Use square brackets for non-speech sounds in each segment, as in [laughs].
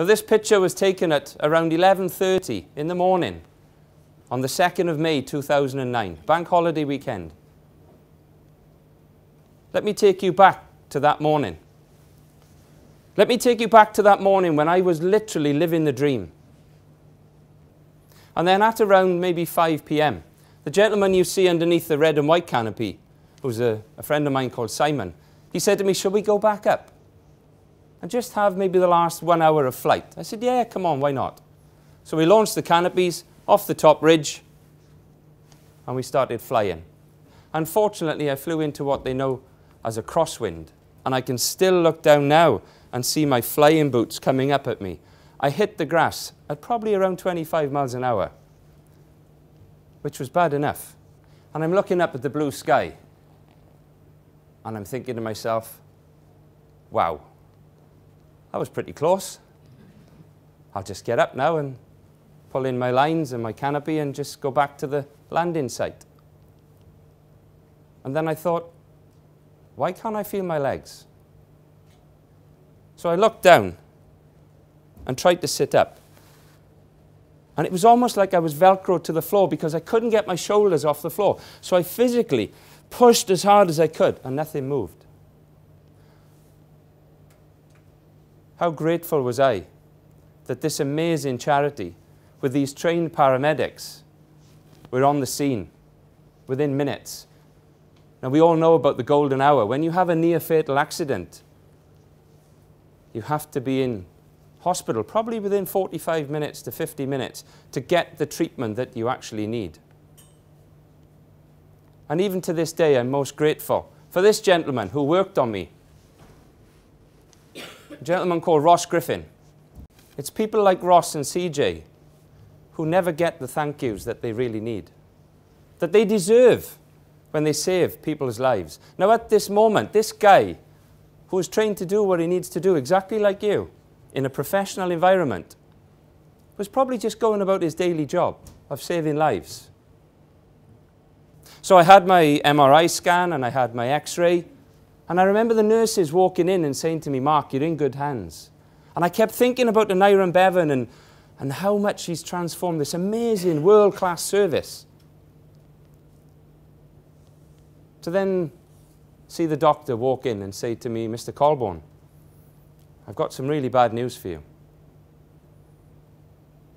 Now this picture was taken at around 11.30 in the morning on the 2nd of May 2009, bank holiday weekend. Let me take you back to that morning. Let me take you back to that morning when I was literally living the dream. And then at around maybe 5 p.m., the gentleman you see underneath the red and white canopy, who's a, a friend of mine called Simon, he said to me, Shall we go back up? And just have maybe the last one hour of flight. I said, Yeah, come on, why not? So we launched the canopies off the top ridge and we started flying. Unfortunately, I flew into what they know as a crosswind, and I can still look down now and see my flying boots coming up at me. I hit the grass at probably around 25 miles an hour, which was bad enough. And I'm looking up at the blue sky, and I'm thinking to myself, wow, that was pretty close. I'll just get up now and pull in my lines and my canopy and just go back to the landing site. And then I thought, why can't I feel my legs? So I looked down and tried to sit up. And it was almost like I was Velcroed to the floor because I couldn't get my shoulders off the floor. So I physically pushed as hard as I could and nothing moved. How grateful was I that this amazing charity with these trained paramedics were on the scene within minutes. Now, we all know about the golden hour. When you have a near fatal accident, you have to be in hospital probably within 45 minutes to 50 minutes to get the treatment that you actually need. And even to this day, I'm most grateful for this gentleman who worked on me. Gentleman called Ross Griffin. It's people like Ross and CJ who never get the thank yous that they really need, that they deserve when they save people's lives. Now, at this moment, this guy who is trained to do what he needs to do, exactly like you, in a professional environment, was probably just going about his daily job of saving lives. So I had my MRI scan and I had my x ray. And I remember the nurses walking in and saying to me, Mark, you're in good hands. And I kept thinking about the Aneurin Bevan and, and how much he's transformed this amazing world class service. To then see the doctor walk in and say to me, Mr. Colbourne, I've got some really bad news for you.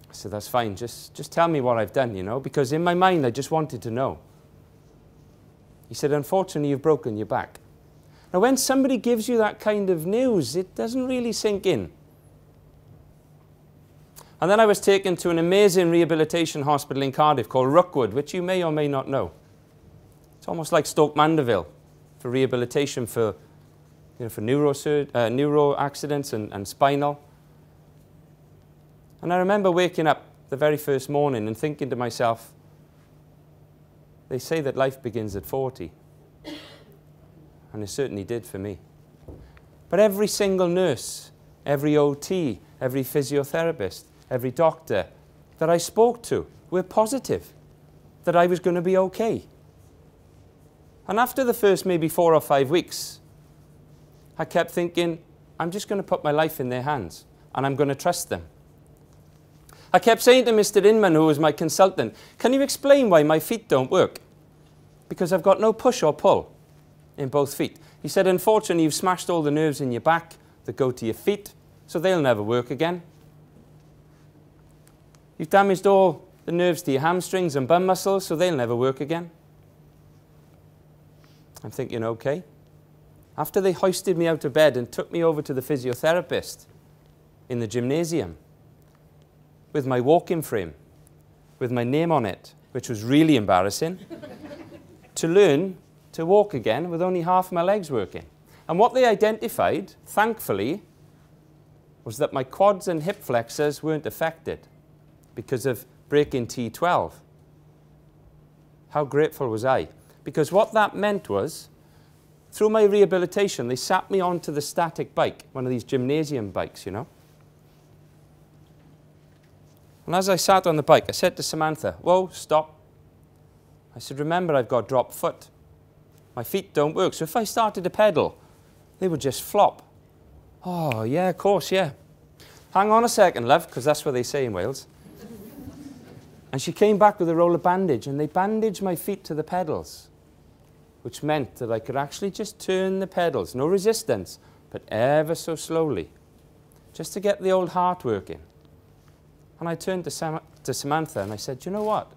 I said, That's fine. Just, just tell me what I've done, you know, because in my mind I just wanted to know. He said, Unfortunately, you've broken your back. Now, when somebody gives you that kind of news, it doesn't really sink in. And then I was taken to an amazing rehabilitation hospital in Cardiff called Rookwood, which you may or may not know. It's almost like Stoke Mandeville for rehabilitation for, you know, for neuro, uh, neuro accidents and, and spinal. And I remember waking up the very first morning and thinking to myself, they say that life begins at 40. And it certainly did for me. But every single nurse, every OT, every physiotherapist, every doctor that I spoke to were positive that I was going to be okay. And after the first maybe four or five weeks, I kept thinking, I'm just going to put my life in their hands and I'm going to trust them. I kept saying to Mr. Inman, who was my consultant, Can you explain why my feet don't work? Because I've got no push or pull in both feet. He said, Unfortunately, you've smashed all the nerves in your back that go to your feet, so they'll never work again. You've damaged all the nerves to your hamstrings and bum muscles, so they'll never work again. I'm thinking, okay. After they hoisted me out of bed and took me over to the physiotherapist in the gymnasium with my walking frame, with my name on it, which was really embarrassing, [laughs] to learn to walk again with only half my legs working. And what they identified, thankfully, was that my quads and hip flexors weren't affected because of breaking T12. How grateful was I? Because what that meant was, through my rehabilitation, they sat me onto the static bike, one of these gymnasium bikes, you know. And as I sat on the bike, I said to Samantha, Whoa, stop. I said, Remember, I've got drop foot. My feet don't work. So if I started to pedal, they would just flop. Oh, yeah, of course, yeah. Hang on a second, love, because that's what they say in Wales. and she came back with a roll of bandage, and they bandaged my feet to the pedals, which meant that I could actually just turn the pedals, no resistance, but ever so slowly, just to get the old heart working. And I turned to, Sam to Samantha and I said, you know what?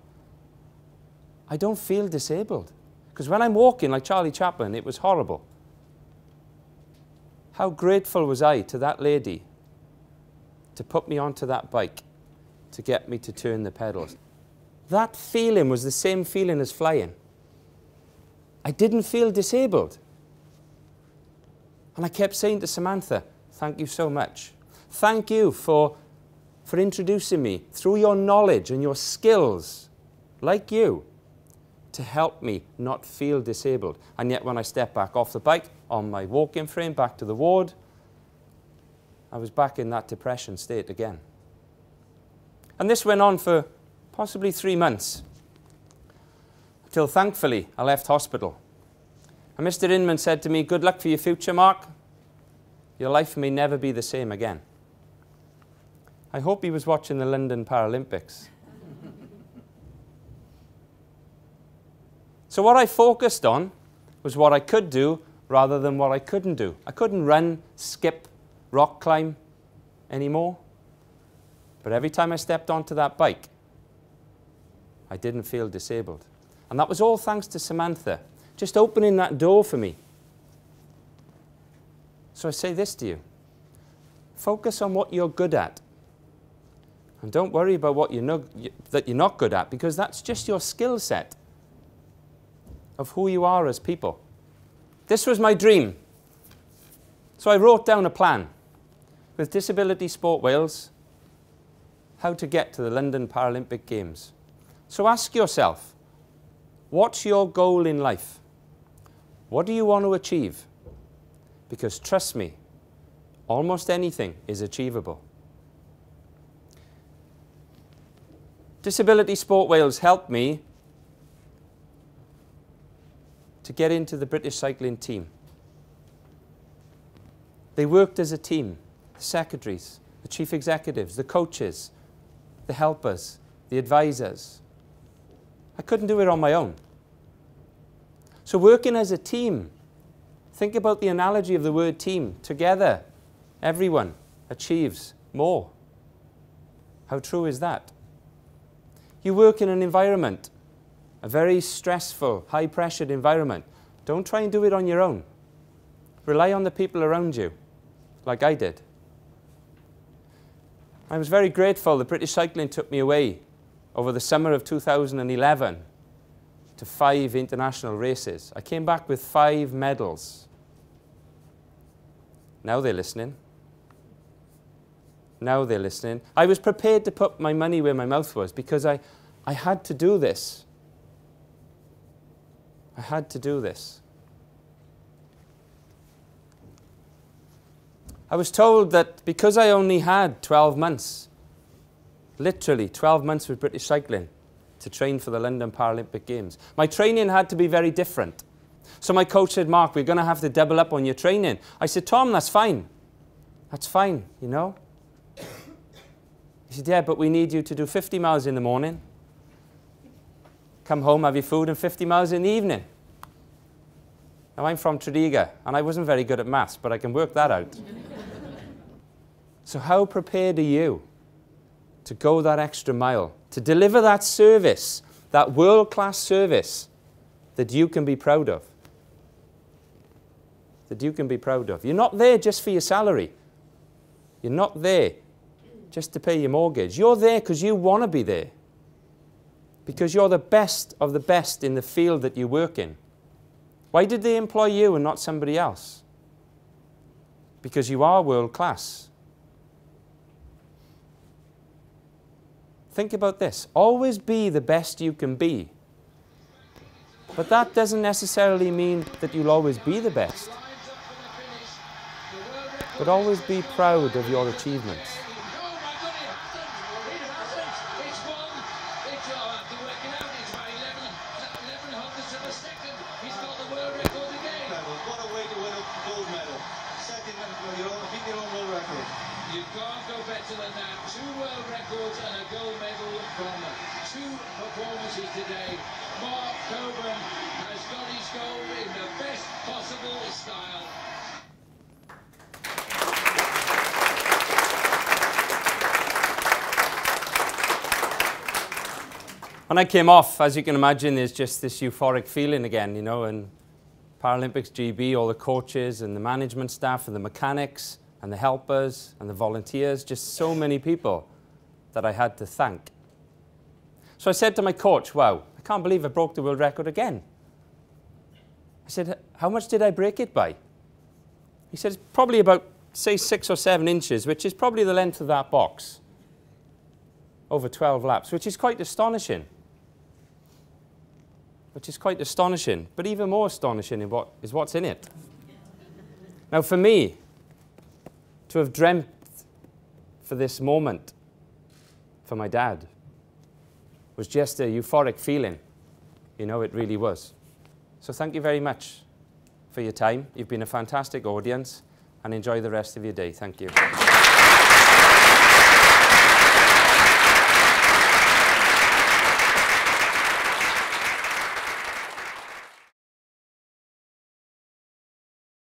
I don't feel disabled. Because when I'm walking like Charlie Chaplin, it was horrible. How grateful was I to that lady to put me onto that bike to get me to turn the pedals. That feeling was the same feeling as flying. I didn't feel disabled. And I kept saying to Samantha, thank you so much. Thank you for, for introducing me through your knowledge and your skills, like you, to help me not feel disabled. And yet when I stepped back off the bike, on my walking frame, back to the ward, I was back in that depression state again. And this went on for possibly three months, until thankfully I left hospital. And Mr. Inman said to me, Good luck for your future, Mark. Your life may never be the same again. I hope he was watching the London Paralympics. So, what I focused on was what I could do rather than what I couldn't do. I couldn't run, skip, rock climb anymore. But every time I stepped onto that bike, I didn't feel disabled. And that was all thanks to Samantha, just opening that door for me. So I say this to you focus on what you're good at. And don't worry about what you know, that you're not good at, because that's just your skill set of who you are as people. This was my dream. So I wrote down a plan with Disability Sport Wales how to get to the London Paralympic Games. So ask yourself, what's your goal in life? What do you want to achieve? Because trust me, almost anything is achievable. Disability Sport Wales helped me to get into the British cycling team. They worked as a team, the secretaries, the chief executives, the coaches, the helpers, the advisors. I couldn't do it on my own. So working as a team, think about the analogy of the word team. Together, everyone achieves more. How true is that? You work in an environment a very stressful, high pressured environment, don't try and do it on your own. Rely on the people around you, like I did. I was very grateful the British Cycling took me away over the summer of 2011 to five international races. I came back with five medals. Now they're listening. Now they're listening. I was prepared to put my money where my mouth was because I, I had to do this. I had to do this. I was told that because I only had 12 months, literally 12 months with British Cycling, to train for the London Paralympic Games, my training had to be very different. So my coach said, Mark, we're going to have to double up on your training. I said, Tom, that's fine. That's fine, you know. [coughs] He said, yeah, but we need you to do 50 miles in the morning, come home, have your food, and 50 miles in the evening. Now, I'm from Tredegar, and I wasn't very good at maths, but I can work that out. so, how prepared are you to go that extra mile, to deliver that service, that world class service that you can be proud of? That you can be proud of. You're not there just for your salary. You're not there just to pay your mortgage. You're there because you want to be there because you're the best of the best in the field that you work in. Why did they employ you and not somebody else? Because you are world class. Think about this. Always be the best you can be. But that doesn't necessarily mean that you'll always be the best. But always be proud of your achievements. Two world records and a gold medal from two performances today. Mark Colbourne has got his in the best possible style. When I came off, as you can imagine, there's just this euphoric feeling again, you know, and Paralympics GB, all the coaches and the management staff and the mechanics and the helpers and the volunteers, just so many people that I had to thank. So I said to my coach, wow, I can't believe I broke the world record again. I said, how much did I break it by? He said, probably about, say, six or seven inches, which is probably the length of that box over 12 laps, which is quite astonishing which is quite astonishing. But even more astonishing is, what, is what's in it. Now, for me, to have dreamt for this moment for my dad was just a euphoric feeling. You know, it really was. So thank you very much for your time. You've been a fantastic audience and enjoy the rest of your day. Thank you.